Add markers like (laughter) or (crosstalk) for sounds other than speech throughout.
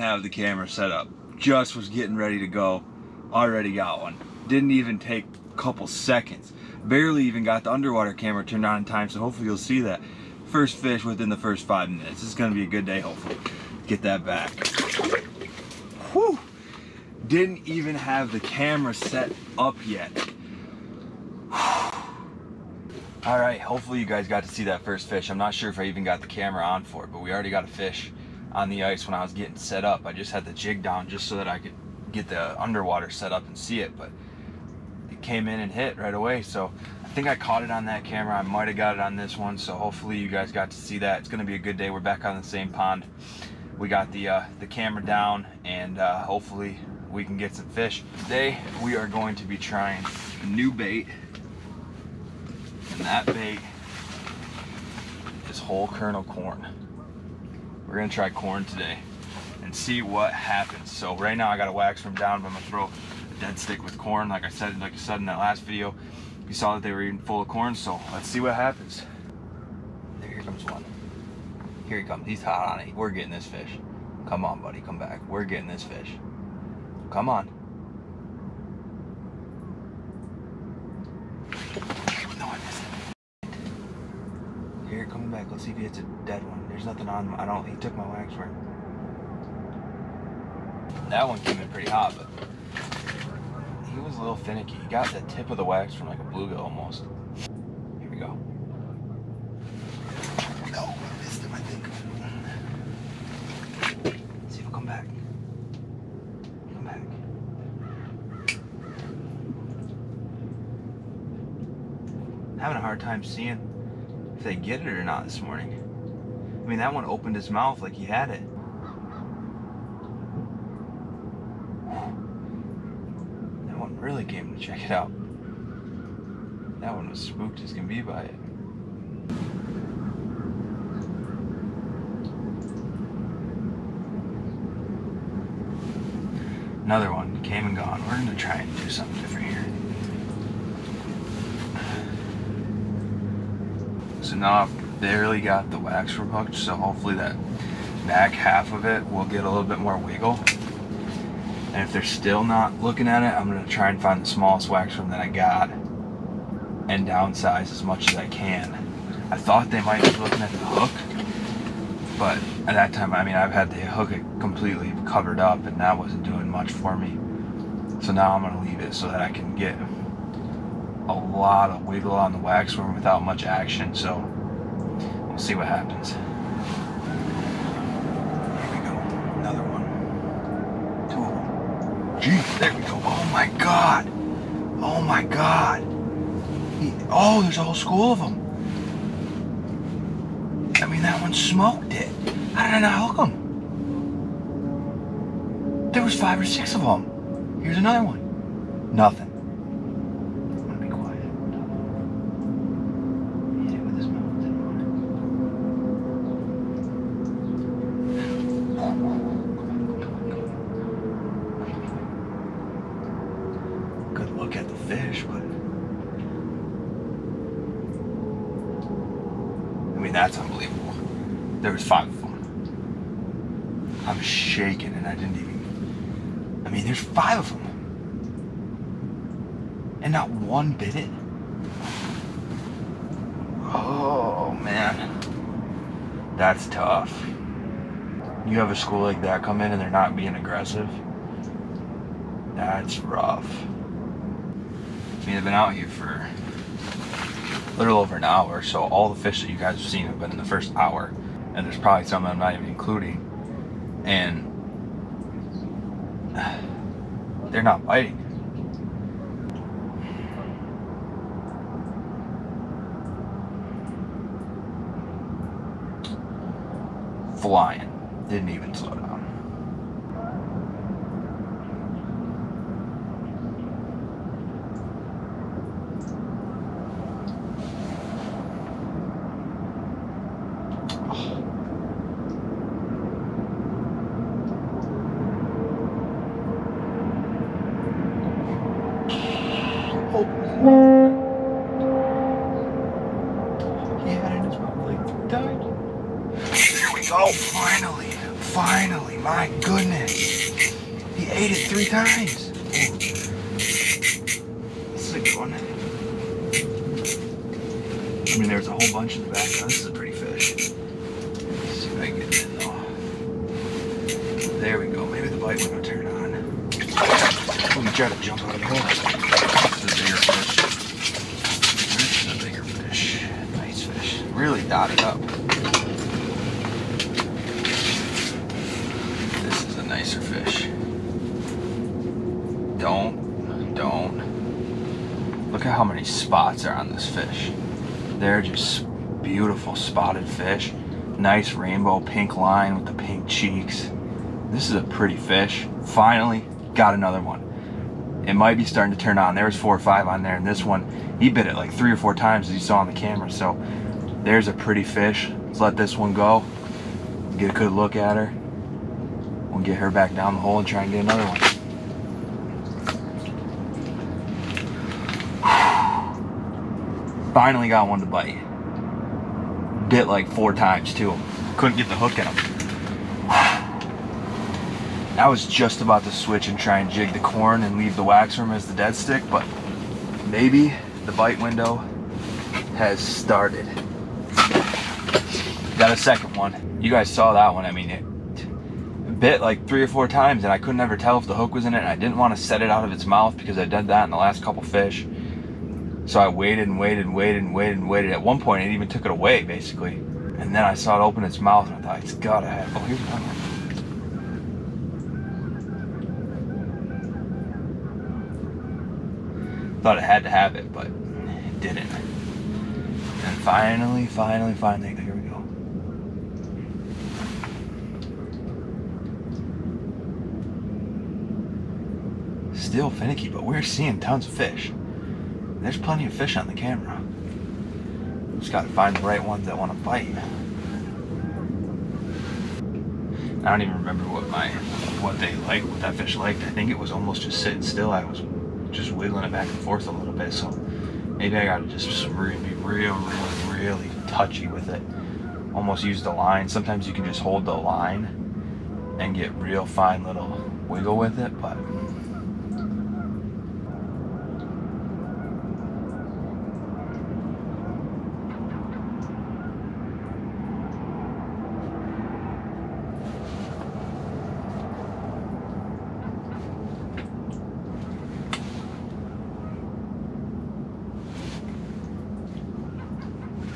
Didn't have the camera set up. Just was getting ready to go. Already got one. Didn't even take a couple seconds. Barely even got the underwater camera turned on in time, so hopefully you'll see that. First fish within the first five minutes. It's gonna be a good day, hopefully. Get that back. Whew. Didn't even have the camera set up yet. All right, hopefully you guys got to see that first fish. I'm not sure if I even got the camera on for it, but we already got a fish on the ice when I was getting set up. I just had the jig down just so that I could get the underwater set up and see it, but it came in and hit right away. So I think I caught it on that camera. I might have got it on this one. So hopefully you guys got to see that. It's gonna be a good day. We're back on the same pond. We got the uh, the camera down and uh, hopefully we can get some fish. Today we are going to be trying a new bait and that bait is whole kernel corn. We're gonna try corn today and see what happens. So right now I got a wax worm down, but I'm gonna throw a dead stick with corn. Like I said, like I said in that last video, you saw that they were even full of corn. So let's see what happens. There, here comes one. Here he comes. He's hot on it. We're getting this fish. Come on, buddy. Come back. We're getting this fish. Come on. No, I missed it. Here, Let's see if he hits a dead one. There's nothing on. I don't. He took my wax worm. That one came in pretty hot, but he was a little finicky. He got the tip of the wax worm like a bluegill almost. Here we go. No, I missed him. I think. See if he'll come back. Come back. Having a hard time seeing if they get it or not this morning. I mean, that one opened his mouth like he had it. That one really came to check it out. That one was spooked as can be by it. Another one came and gone. We're gonna try and do something different So barely got the wax rehooked, so hopefully that back half of it will get a little bit more wiggle. And if they're still not looking at it, I'm gonna try and find the smallest wax worm that I got and downsize as much as I can. I thought they might be looking at the hook, but at that time, I mean, I've had the hook completely covered up and that wasn't doing much for me. So now I'm gonna leave it so that I can get a lot of wiggle on the wax worm without much action. So we'll see what happens. Here we go, another one. Two of them. Jeez, there we go. Oh my God. Oh my God. Oh, there's a whole school of them. I mean, that one smoked it. How did I not hook him? There was five or six of them. Here's another one. Nothing. I'm gonna be quiet. Hit it with his mouth. didn't want it. Come on, come on, come on. Good look at the fish, but I mean that's unbelievable. There was five of them. I'm shaking and I didn't even I mean, there's five of them. Bit it. Oh, man. That's tough. You have a school like that come in and they're not being aggressive. That's rough. I mean, I've been out here for a little over an hour, so all the fish that you guys have seen have been in the first hour. And there's probably some I'm not even including. And (sighs) they're not biting. Flying. Didn't even slow down. Oh. Oh, finally, finally, my goodness. He ate it three times. This is a good one. I mean, there's a whole bunch in the back. This is a pretty fish. Let's see if I can get it in though. There we go. Maybe the bite window turn on. Let me try to jump out of the hole. This is a bigger fish. This is a bigger fish. Nice fish. Really dotted up. This is a nicer fish. Don't, don't. Look at how many spots are on this fish. They're just beautiful spotted fish. Nice rainbow pink line with the pink cheeks. This is a pretty fish. Finally got another one. It might be starting to turn on. There was four or five on there, and this one, he bit it like three or four times as you saw on the camera. So there's a pretty fish. Let's let this one go. Get a good look at her. We'll get her back down the hole and try and get another one. Finally got one to bite. Bit like four times too. Couldn't get the hook in him. (sighs) I was just about to switch and try and jig the corn and leave the wax worm as the dead stick, but maybe the bite window has started. Got a second one. You guys saw that one. I mean, it bit like three or four times, and I couldn't ever tell if the hook was in it. And I didn't want to set it out of its mouth because I did that in the last couple fish. So I waited and waited and waited and waited and waited. At one point, it even took it away, basically. And then I saw it open its mouth, and I thought, it's gotta have. Oh, here's another one. Thought it had to have it, but it didn't. And finally, finally, finally, here we go. Still finicky, but we're seeing tons of fish. There's plenty of fish on the camera. Just gotta find the right ones that want to bite. I don't even remember what my what they like, what that fish liked. I think it was almost just sitting still. I was just wiggling it back and forth a little bit. So maybe I gotta just really be real, really, really touchy with it. Almost use the line. Sometimes you can just hold the line and get real fine little wiggle with it, but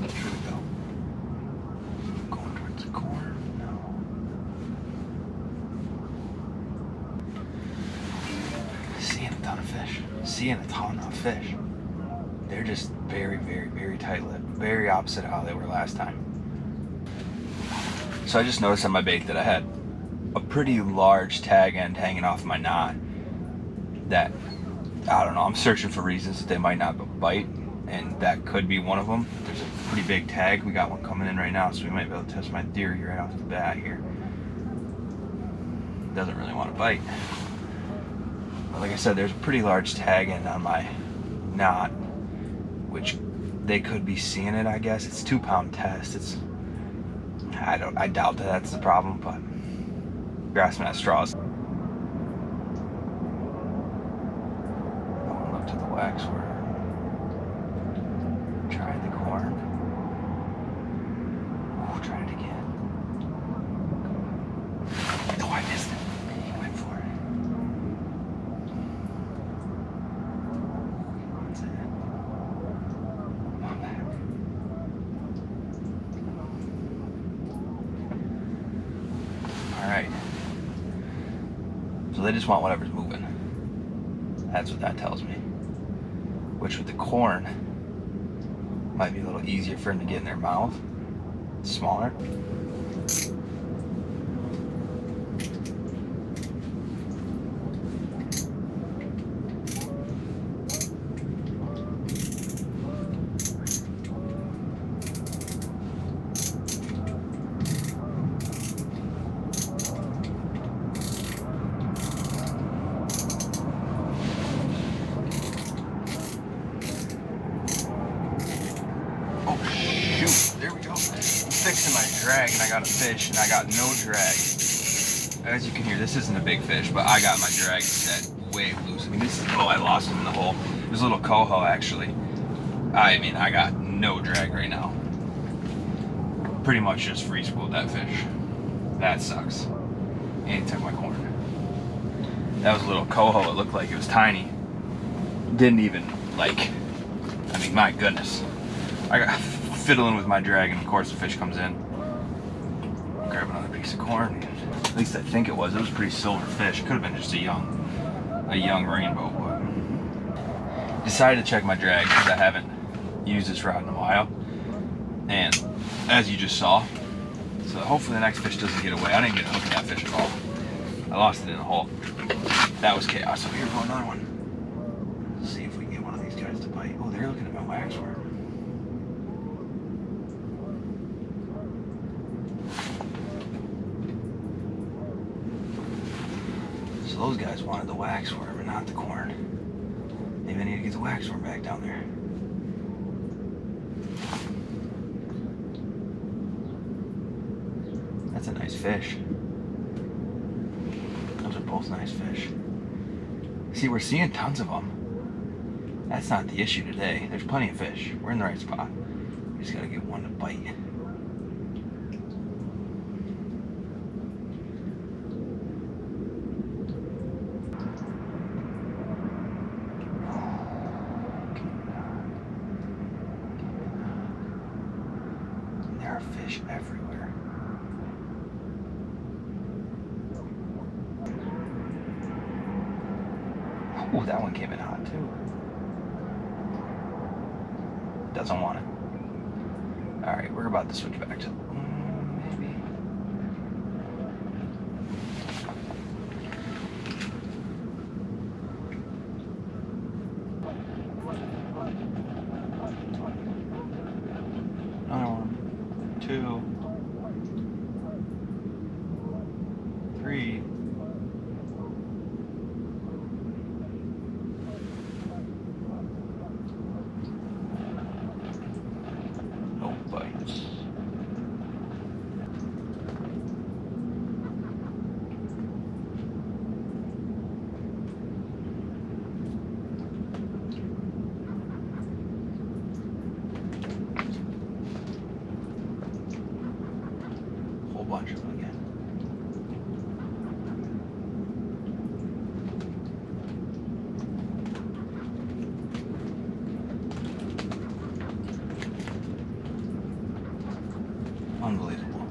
Here we go. Going towards the corner. No. Seeing a ton of fish. Seeing a ton of fish. They're just very, very, very tight lipped. Very opposite of how they were last time. So I just noticed on my bait that I had a pretty large tag end hanging off my knot that I don't know. I'm searching for reasons that they might not bite, and that could be one of them. There's a pretty big tag. We got one coming in right now, so we might be able to test my theory right off the bat here. Doesn't really want to bite. Like I said, there's a pretty large tag end on uh, my knot, which they could be seeing it. I guess it's two pound test. It's I don't. I doubt that that's the problem, but grasping at straws. Going up to the wax worm. Trying the corn. Ooh, try it again. Oh, I missed it. He went for it. That's it. Come on back. All right. So they just want whatever's moving. That's what that tells me. Which with the corn might be a little easier for them to get in their mouth. Smaller. Oh shoot! There we go. fixing my drag and I got a fish and I got no drag. As you can hear, this isn't a big fish, but I got my drag set way loose. I mean, this is, oh, I lost him in the hole. It was a little coho, actually. I mean, I got no drag right now. Pretty much just free spooled that fish. That sucks. And he took my corn. That was a little coho. It looked like it was tiny. Didn't even, like, I mean, my goodness. I got (laughs) fiddling with my drag, and of course the fish comes in. Grab another piece of corn. At least I think it was. It was a pretty silver fish. Could have been just a young, a young rainbow, but decided to check my drag because I haven't used this rod in a while. And as you just saw, so hopefully the next fish doesn't get away. I didn't get hook in that fish at all. I lost it in the hole. That was chaos. So here, go another one. Let's see if we can get one of these guys to bite. Oh, they're looking at my wax worm. So those guys wanted the wax worm and not the corn. Maybe I need to get the wax worm back down there. That's a nice fish. Those are both nice fish. See, we're seeing tons of them. That's not the issue today. There's plenty of fish. We're in the right spot. We just gotta get one to bite. There are everywhere. Oh, that one came in hot too. Doesn't want it. All right, we're about to switch back to mm, maybe. Another one, two, three. No bites. Whole bunch of them again. Unbelievable.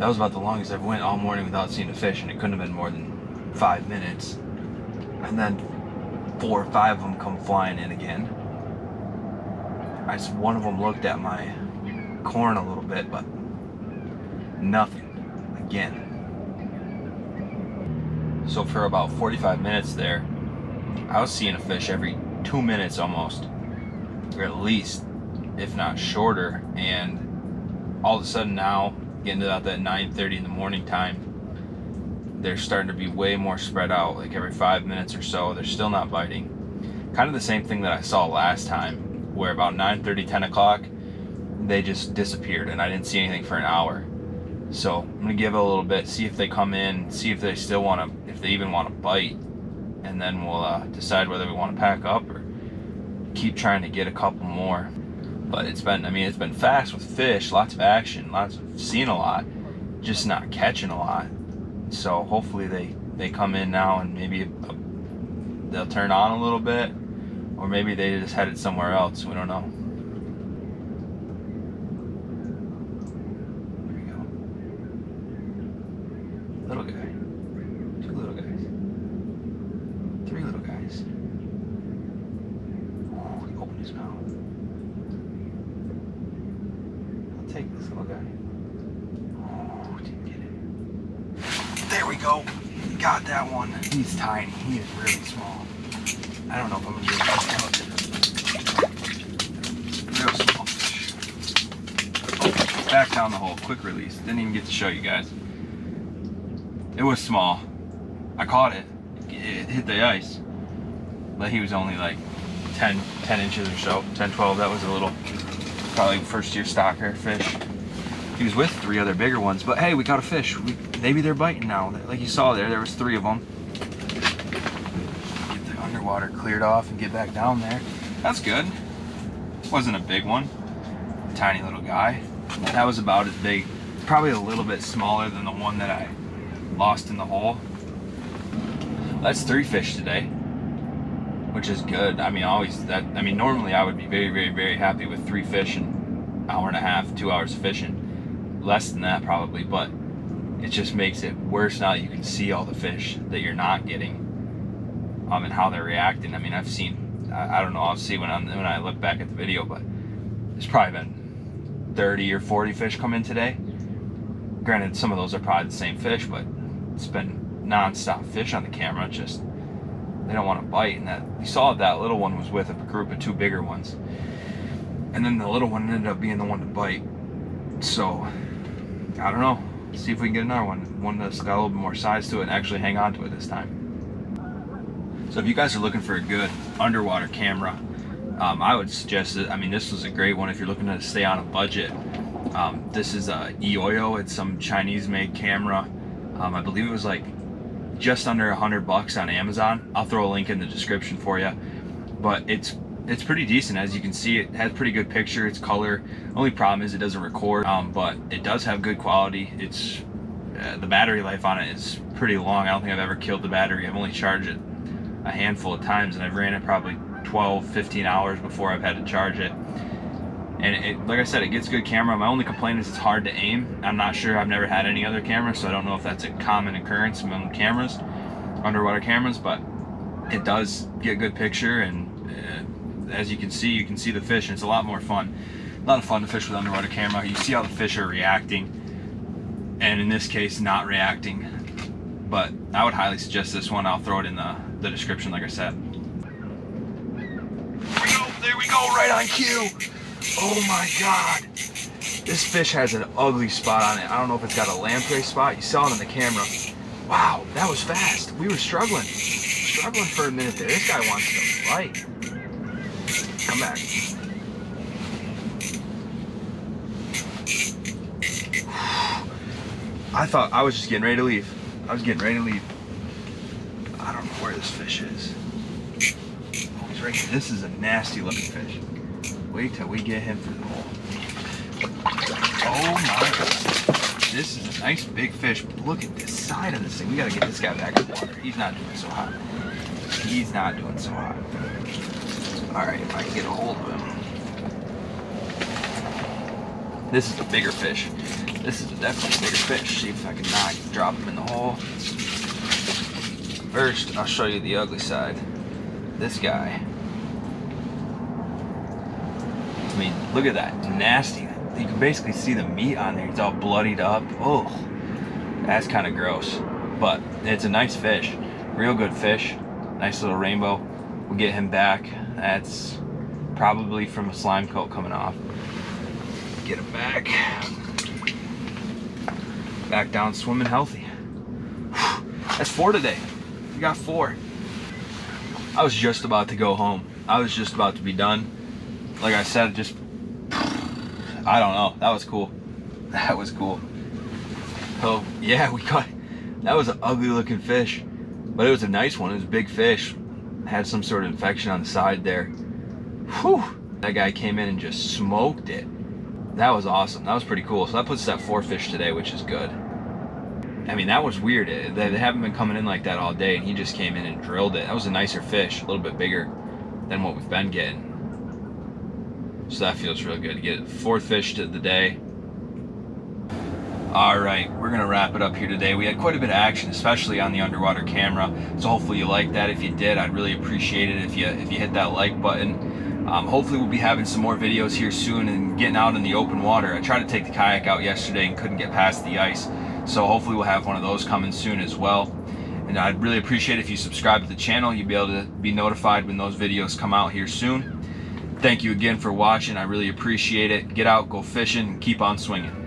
That was about the longest I've went all morning without seeing a fish, and it couldn't have been more than five minutes. And then four or five of them come flying in again. I just, one of them looked at my corn a little bit, but nothing again. So for about 45 minutes there, I was seeing a fish every two minutes almost, or at least, if not shorter. And all of a sudden now, getting about that 9:30 in the morning time, they're starting to be way more spread out. Like every five minutes or so, they're still not biting. Kind of the same thing that I saw last time, where about 9:30, 10 o'clock, they just disappeared, and I didn't see anything for an hour. So I'm gonna give it a little bit, see if they come in, see if they still want to, if they even want to bite, and then we'll uh, decide whether we want to pack up or keep trying to get a couple more. But it's been, I mean, it's been fast with fish, lots of action, lots of seeing a lot, just not catching a lot. So hopefully they they come in now and maybe uh they'll turn on a little bit, or maybe they just headed somewhere else. We don't know. There we go. Little guy. Two little guys. Three little guys. Ooh, he opened his mouth. I'll take this little guy. Oh, didn't get it. There we go. Got that one. He's tiny. He is really small. I don't know if I'm gonna be able to tell it. Real small fish. Oh, back down the hole. Quick release. Didn't even get to show you guys. It was small. I caught it. It hit the ice. But he was only like 10, 10 inches or so. 10, 12. That was a little Probably first year stocker fish. He was with three other bigger ones, but hey, we caught a fish. We, maybe they're biting now. Like you saw there, there was three of them. Get the underwater cleared off and get back down there. That's good. Wasn't a big one. Tiny little guy. That was about as big, probably a little bit smaller than the one that I lost in the hole. That's three fish today, which is good. I mean, always that. I mean, normally I would be very, very, very happy with three fish in hour and a half, two hours fishing less than that probably, but it just makes it worse now that you can see all the fish that you're not getting um, and how they're reacting. I mean, I've seen, I, I don't know, I'll see when, I'm, when I look back at the video, but it's probably been 30 or 40 fish come in today. Granted, some of those are probably the same fish, but it's been non-stop fish on the camera. Just they don't want to bite, and that you saw that little one was with a group of two bigger ones, and then the little one ended up being the one to bite. So I don't know. See if we can get another one. One that's got a little bit more size to it and actually hang on to it this time. So if you guys are looking for a good underwater camera, um, I would suggest it. I mean, this was a great one if you're looking to stay on a budget. Um, this is a Eyoyo. It's some Chinese-made camera. Um, I believe it was like just under a hundred bucks on Amazon. I'll throw a link in the description for you. But it's it's pretty decent as you can see it has pretty good picture it's color only problem is it doesn't record um, but it does have good quality it's uh, the battery life on it is pretty long I don't think I've ever killed the battery I've only charged it a handful of times and I've ran it probably 12 15 hours before I've had to charge it and it, like I said it gets good camera my only complaint is it's hard to aim I'm not sure I've never had any other camera so I don't know if that's a common occurrence among cameras underwater cameras but it does get good picture and uh, as you can see, you can see the fish, and it's a lot more fun. A lot of fun to fish with underwater camera. You see how the fish are reacting, and in this case, not reacting. But I would highly suggest this one. I'll throw it in the, the description, like I said. There we go, we go, right on cue. Oh my God. This fish has an ugly spot on it. I don't know if it's got a lamprey spot. You saw it on the camera. Wow, that was fast. We were struggling. Struggling for a minute there. This guy wants to fight. Come back. (sighs) I thought I was just getting ready to leave. I was getting ready to leave. I don't know where this fish is. Right here. This is a nasty looking fish. Wait till we get him through the hole. Oh my god. This is a nice big fish. Look at this side of this thing. We gotta get this guy back in the water. He's not doing so hot. He's not doing so hot. All right, if I can get a hold of him. This is a bigger fish. This is definitely a bigger fish. See if I can not drop him in the hole. First, I'll show you the ugly side. This guy. I mean, look at that, nasty. You can basically see the meat on there. It's all bloodied up. Oh, that's kind of gross. But it's a nice fish. Real good fish. Nice little rainbow. We'll get him back. That's probably from a slime coat coming off. Get him back. Back down swimming healthy. That's four today. We got four. I was just about to go home. I was just about to be done. Like I said, just, I don't know. That was cool. (laughs) That was cool. Oh, yeah, we caught, that was an ugly looking fish. But it was a nice one. It was a big fish had some sort of infection on the side there. Whew! That guy came in and just smoked it. That was awesome. That was pretty cool. So that puts that four fish today, which is good. I mean, that was weird. They haven't been coming in like that all day, and he just came in and drilled it. That was a nicer fish, a little bit bigger than what we've been getting. So that feels real good to get fourth fish to the day. All right, we're gonna wrap it up here today. We had quite a bit of action, especially on the underwater camera. So hopefully you liked that. If you did, I'd really appreciate it if you if you hit that like button. Um, hopefully we'll be having some more videos here soon and getting out in the open water. I tried to take the kayak out yesterday and couldn't get past the ice. So hopefully we'll have one of those coming soon as well. And I'd really appreciate if you subscribe to the channel. You'll be able to be notified when those videos come out here soon. Thank you again for watching. I really appreciate it. Get out, go fishing, and keep on swinging.